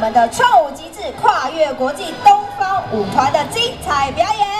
我们的创舞极致跨越国际东方舞团的精彩表演。